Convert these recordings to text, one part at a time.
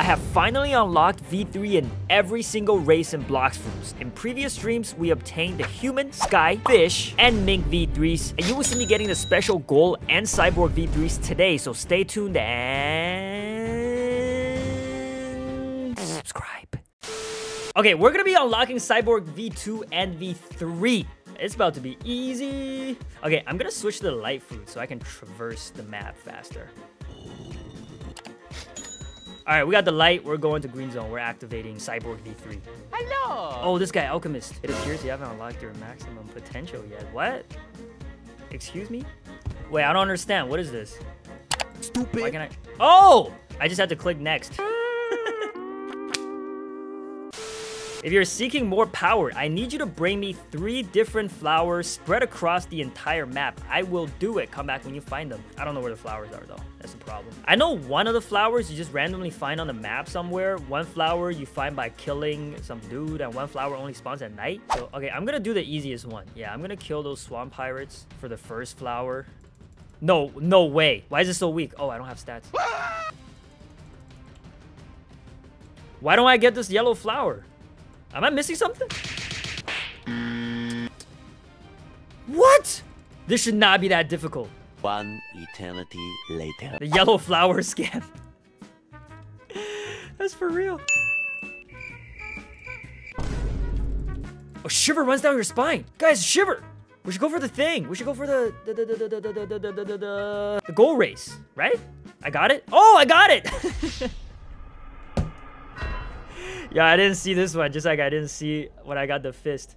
I have finally unlocked V3 in every single race in Blox Fruits. In previous streams, we obtained the Human, Sky, Fish, and Mink V3s, and you will see me getting the special Ghoul and Cyborg V3s today, so stay tuned and... subscribe. Okay, we're gonna be unlocking Cyborg V2 and V3. It's about to be easy. Okay, I'm gonna switch to the light food so I can traverse the map faster. All right, we got the light. We're going to green zone. We're activating Cyborg V3. Hello. Oh, this guy, Alchemist. It appears you haven't unlocked your maximum potential yet. What? Excuse me? Wait, I don't understand. What is this? Stupid. Why can I? Oh! I just had to click next. If you're seeking more power, I need you to bring me three different flowers spread across the entire map. I will do it. Come back when you find them. I don't know where the flowers are though. That's the problem. I know one of the flowers you just randomly find on the map somewhere. One flower you find by killing some dude and one flower only spawns at night. So, okay, I'm gonna do the easiest one. Yeah, I'm gonna kill those swamp pirates for the first flower. No, no way. Why is it so weak? Oh, I don't have stats. Ah! Why don't I get this yellow flower? Am I missing something? What? This should not be that difficult. One eternity later. The yellow flower scam. That's for real. Oh, Shiver runs down your spine. Guys, Shiver. We should go for the thing. We should go for the the the the the the, the, the, the, the Ghoul race, right? I got it. Oh, I got it. Yeah, I didn't see this one. Just like I didn't see when I got the fist.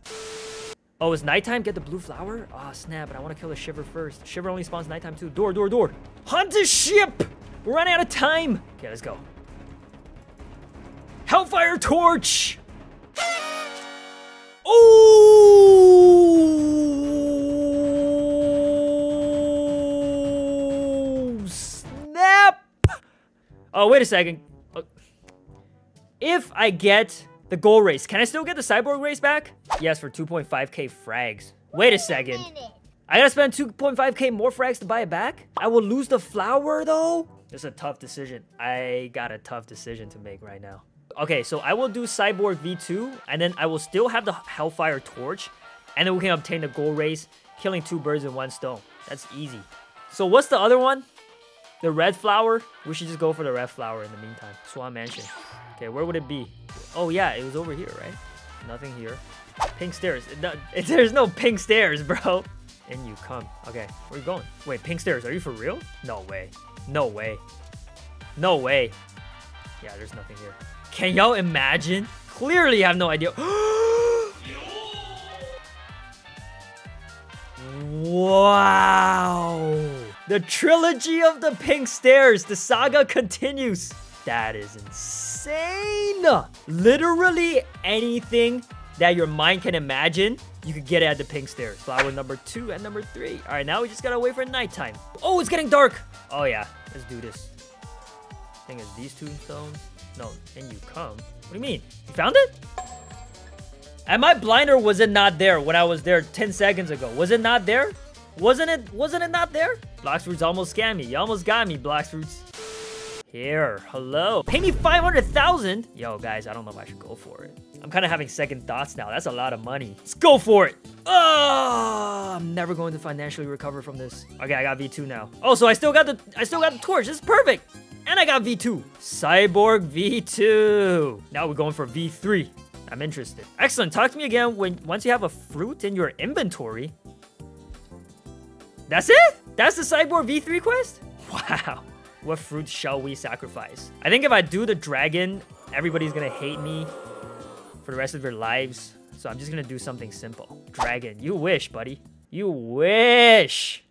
Oh, it's nighttime? Get the blue flower? Ah, oh, snap, but I want to kill the Shiver first. Shiver only spawns nighttime too. Door, door, door. Hunt the ship! We're running out of time. Okay, let's go. Hellfire torch! Oh! Snap! Oh, wait a second. If I get the Ghoul race, can I still get the cyborg race back? Yes, for 2.5k frags. Wait a second. I gotta spend 2.5k more frags to buy it back? I will lose the flower though? It's a tough decision. I got a tough decision to make right now. Okay, so I will do Cyborg V2, and then I will still have the Hellfire Torch, and then we can obtain the Ghoul race, killing two birds in one stone. That's easy. So what's the other one? The red flower? We should just go for the red flower in the meantime. Swan Mansion. Okay, where would it be? Oh yeah, it was over here, right? Nothing here. Pink stairs. No, there's no pink stairs, bro. In you come. Okay, where are you going? Wait, pink stairs. Are you for real? No way. No way. No way. Yeah, there's nothing here. Can y'all imagine? Clearly have no idea. wow. The trilogy of the pink stairs. The saga continues. That is insane. Literally anything that your mind can imagine, you could get it at the pink stairs. Flower number two and number three. All right, now we just gotta wait for nighttime. Oh, it's getting dark. Oh yeah, let's do this. I think it's these two stones. No, and you come. What do you mean? You found it? Am I blind or was it not there when I was there 10 seconds ago? Was it not there? Wasn't it wasn't it not there? Blox Fruits almost scammed me. You almost got me, Blox Fruits. Here, hello. Pay me 500,000? Yo, guys, I don't know if I should go for it. I'm kind of having second thoughts now. That's a lot of money. Let's go for it. Oh, I'm never going to financially recover from this. Okay, I got V2 now. Oh, so I still got the I still got the torch. This is perfect. And I got V2. Cyborg V2. Now we're going for V3. I'm interested. Excellent. Talk to me again when once you have a fruit in your inventory. That's it? That's the Cyborg V3 quest? Wow. What fruit shall we sacrifice? I think if I do the dragon, everybody's gonna hate me for the rest of their lives. So I'm just gonna do something simple. Dragon, you wish, buddy. You wish.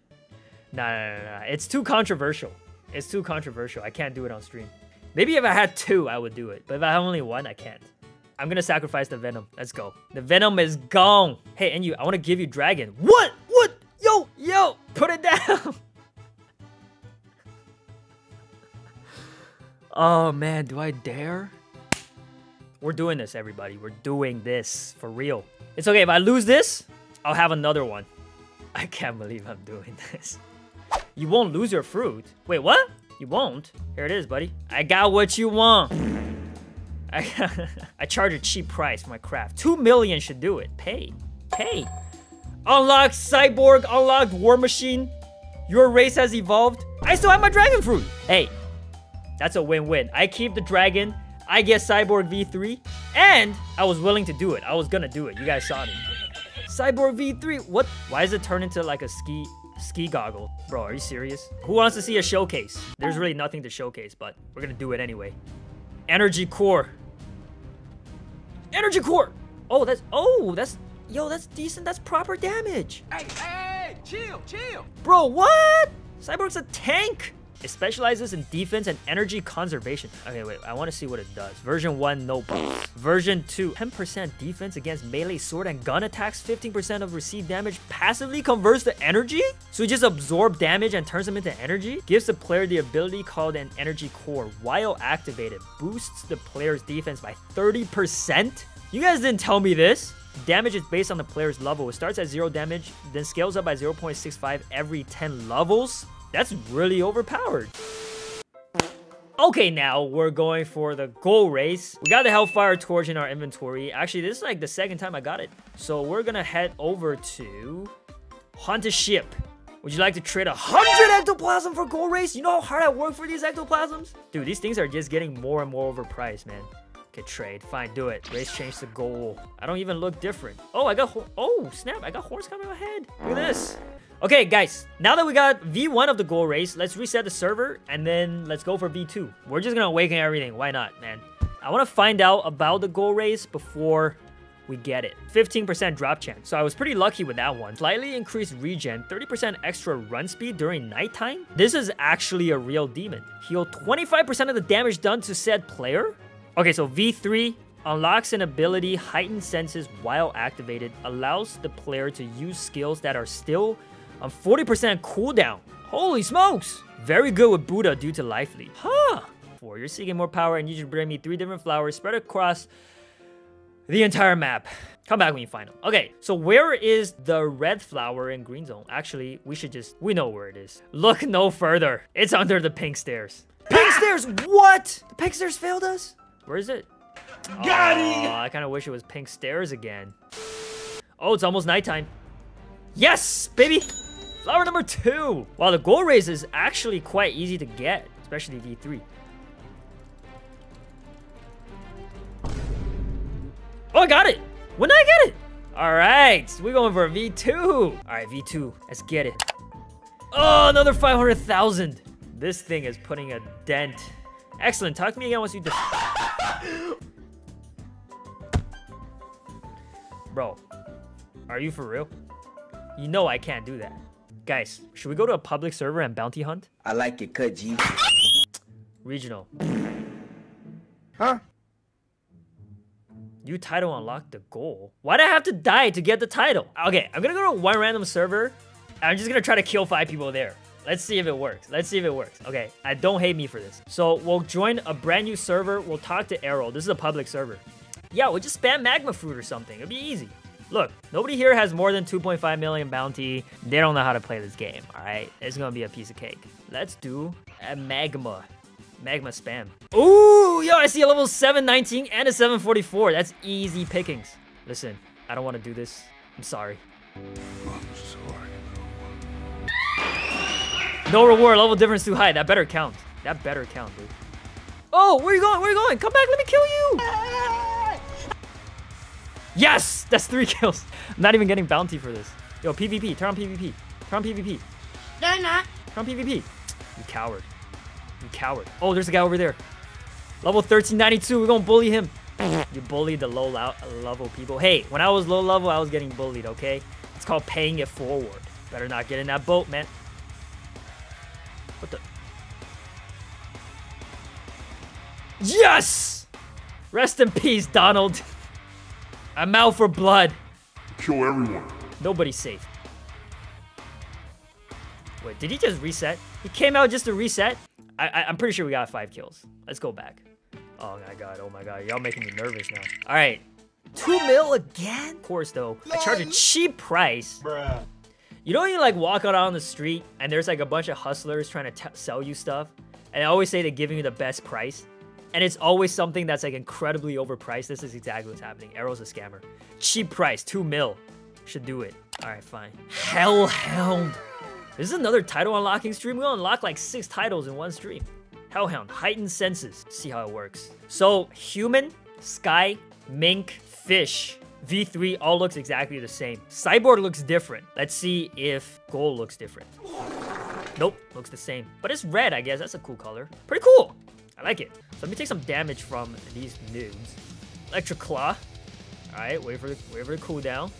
Nah, nah, nah, nah. It's too controversial. It's too controversial. I can't do it on stream. Maybe if I had two, I would do it. But if I have only one, I can't. I'm gonna sacrifice the Venom. Let's go. The Venom is gone. Hey, and you, I wanna give you Dragon. What? What? Yo, yo, put it down. oh man, do I dare? We're doing this, everybody. We're doing this for real. It's okay, if I lose this, I'll have another one. I can't believe I'm doing this. You won't lose your fruit. Wait, what? You won't? Here it is, buddy. I got what you want. I, I charge a cheap price for my craft. Two million should do it. Pay. Pay. Unlocked Cyborg, unlocked War Machine. Your race has evolved. I still have my Dragon Fruit. Hey, that's a win-win. I keep the dragon, I get Cyborg V3, and I was willing to do it. I was gonna do it. You guys saw me. Cyborg V3, what? Why does it turn into like a ski ski goggle? Bro, are you serious? Who wants to see a showcase? There's really nothing to showcase, but we're gonna do it anyway. Energy core. Energy core! Oh, that's, oh, that's, yo, that's decent. That's proper damage. Hey, hey, chill, chill. Bro, what? Cyborg's a tank. It specializes in defense and energy conservation. Okay, wait, I want to see what it does. Version 1, no buffs. Version 2, 10% defense against melee sword and gun attacks, 15% of received damage passively converts to energy? So it just absorbs damage and turns them into energy? Gives the player the ability called an energy core. While activated, boosts the player's defense by 30%? You guys didn't tell me this. Damage is based on the player's level. It starts at 0 damage, then scales up by 0.65 every 10 levels. That's really overpowered. Okay, now we're going for the Ghoul race. We got the Hellfire Torch in our inventory. Actually, this is like the second time I got it. So we're gonna head over to Hunt a Ship. Would you like to trade a hundred ectoplasm for Ghoul race? You know how hard I work for these ectoplasms? Dude, these things are just getting more and more overpriced, man. Okay, trade. Fine, do it. Race change to Ghoul. I don't even look different. Oh, I got... Oh, snap. I got horns coming ahead. Look at this. Okay, guys, now that we got V1 of the Ghoul race, let's reset the server, and then let's go for V2. We're just gonna awaken everything. Why not, man? I want to find out about the Ghoul race before we get it. 15% drop chance. So I was pretty lucky with that one. Slightly increased regen, 30% extra run speed during nighttime. This is actually a real demon. Heal 25% of the damage done to said player. Okay, so V3 unlocks an ability, heightened senses while activated, allows the player to use skills that are still on 40% cooldown. Holy smokes! Very good with Buddha due to life lead. Huh. Four, you're seeking more power and you should bring me three different flowers spread across the entire map. Come back when you find them. Okay, so where is the red flower in green zone? Actually, we should just, we know where it is. Look no further. It's under the pink stairs. Pink ah! stairs, what? The pink stairs failed us? Where is it? Got Oh, I kind of wish it was pink stairs again. Oh, it's almost nighttime. Yes, baby. Flower number two. Wow, the Ghoul race is actually quite easy to get, especially V3. Oh, I got it. When did I get it? All right, we're going for a V2. All right, V2, let's get it. Oh, another 500,000. This thing is putting a dent. Excellent, talk to me again once you do. Bro, are you for real? You know I can't do that. Guys, should we go to a public server and bounty hunt? I like it cut, G. Regional. Huh? You title unlocked the Ghoul. Why'd I have to die to get the title? Okay, I'm gonna go to one random server. I'm just gonna try to kill five people there. Let's see if it works. Let's see if it works. Okay, I don't hate me for this. So we'll join a brand new server. We'll talk to Arowe. This is a public server. Yeah, we'll just spam magma fruit or something. It'll be easy. Look, nobody here has more than 2.5 million bounty. They don't know how to play this game, all right? It's gonna be a piece of cake. Let's do a magma. Magma spam. Ooh, yo, I see a level 719 and a 744. That's easy pickings. Listen, I don't want to do this. I'm sorry. I'm sorry. No reward, level difference too high. That better count. That better count, dude. Oh, where you going? Where you going? Come back, let me kill you! Yes! That's three kills. I'm not even getting bounty for this. Yo, PvP. Turn on PvP. Turn on PvP. No, not. Turn on PvP. You coward. You coward. Oh, there's a guy over there. Level 1392. We're gonna bully him. You bullied the low level people. Hey, when I was low level, I was getting bullied, okay? It's called paying it forward. Better not get in that boat, man. What the? Yes! Rest in peace, Donald. I'm out for blood. Kill everyone. Nobody's safe. Wait, did he just reset? He came out just to reset? I, I, I'm pretty sure we got five kills. Let's go back. Oh my god, oh my god. Y'all making me nervous now. All right. Two mil again? Of course, though. I charge a cheap price. Bruh. You know when you like walk out on the street and there's like a bunch of hustlers trying to t- sell you stuff? And they always say they're giving you the best price? And it's always something that's like incredibly overpriced. This is exactly what's happening. Arowe's a scammer. Cheap price, 2 mil. Should do it. Alright, fine. Hellhound. This is another title unlocking stream. We unlock like six titles in one stream. Hellhound, heightened senses. See how it works. So, human, sky, mink, fish, V3 all looks exactly the same. Cyborg looks different. Let's see if gold looks different. Nope, looks the same. But it's red, I guess. That's a cool color. Pretty cool. I like it. So let me take some damage from these noobs. Electric Claw. Alright, wait for the wait for the cooldown.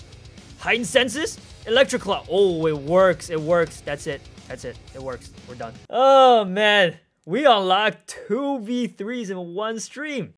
Heightened senses? Electric Claw. Oh, it works. It works. That's it. That's it. It works. We're done. Oh man. We unlocked two V3s in one stream.